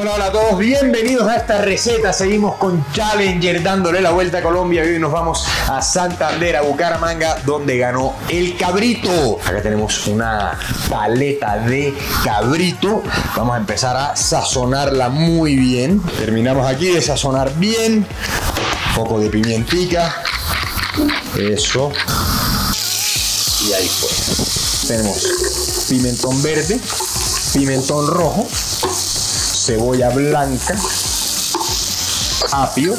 Hola, hola a todos, bienvenidos a esta receta. Seguimos con Challenger dándole la vuelta a Colombia y hoy nos vamos a Santander, a Bucaramanga, donde ganó el cabrito. Acá tenemos una paleta de cabrito. Vamos a empezar a sazonarla muy bien. Terminamos aquí de sazonar bien. Un poco de pimientica. Eso. Y ahí. Tenemos pimentón verde, pimentón rojo cebolla blanca, apio,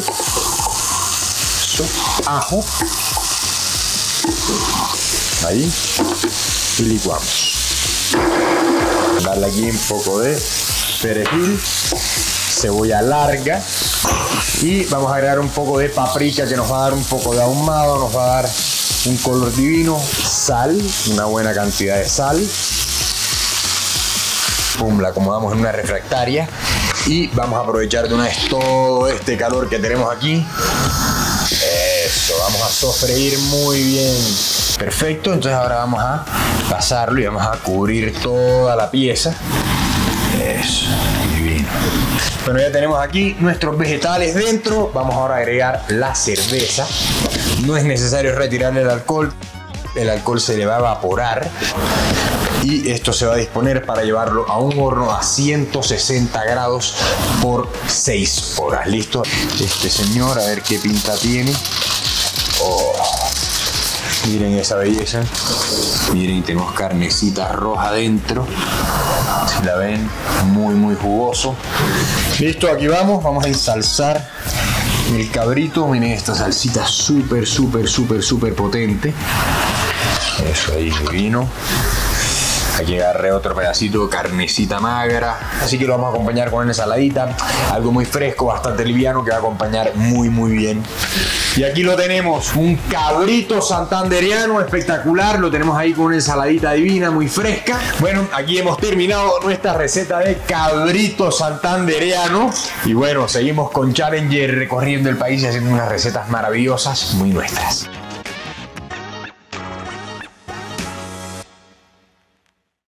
ajo, ahí. Y licuamos. Darle aquí un poco de perejil, cebolla larga. Y vamos a agregar un poco de paprika que nos va a dar un poco de ahumado, nos va a dar un color divino, sal, una buena cantidad de sal la acomodamos en una refractaria y vamos a aprovechar de una vez todo este calor que tenemos aquí. Eso, vamos a sofreír muy bien. Perfecto, entonces ahora vamos a pasarlo y vamos a cubrir toda la pieza. Eso, divino. Bueno, ya tenemos aquí nuestros vegetales dentro. Vamos ahora a agregar la cerveza. No es necesario retirar el alcohol. El alcohol se le va a evaporar y esto se va a disponer para llevarlo a un horno a 160 grados por 6 horas. ¿Listo? Este señor, a ver qué pinta tiene. Oh, miren esa belleza. Miren, tenemos carnecita roja adentro. Si la ven, muy, muy jugoso. Listo, aquí vamos. Vamos a ensalzar el cabrito. Miren esta salsita súper, súper, súper, súper potente. Eso ahí, divino. Aquí agarré otro pedacito carnecita magra. Así que lo vamos a acompañar con una ensaladita. Algo muy fresco, bastante liviano que va a acompañar muy muy bien. Y aquí lo tenemos, un cabrito santanderiano espectacular. Lo tenemos ahí con una ensaladita divina, muy fresca. Bueno, aquí hemos terminado nuestra receta de cabrito santanderiano. Y bueno, seguimos con Challenger recorriendo el país y haciendo unas recetas maravillosas, muy nuestras.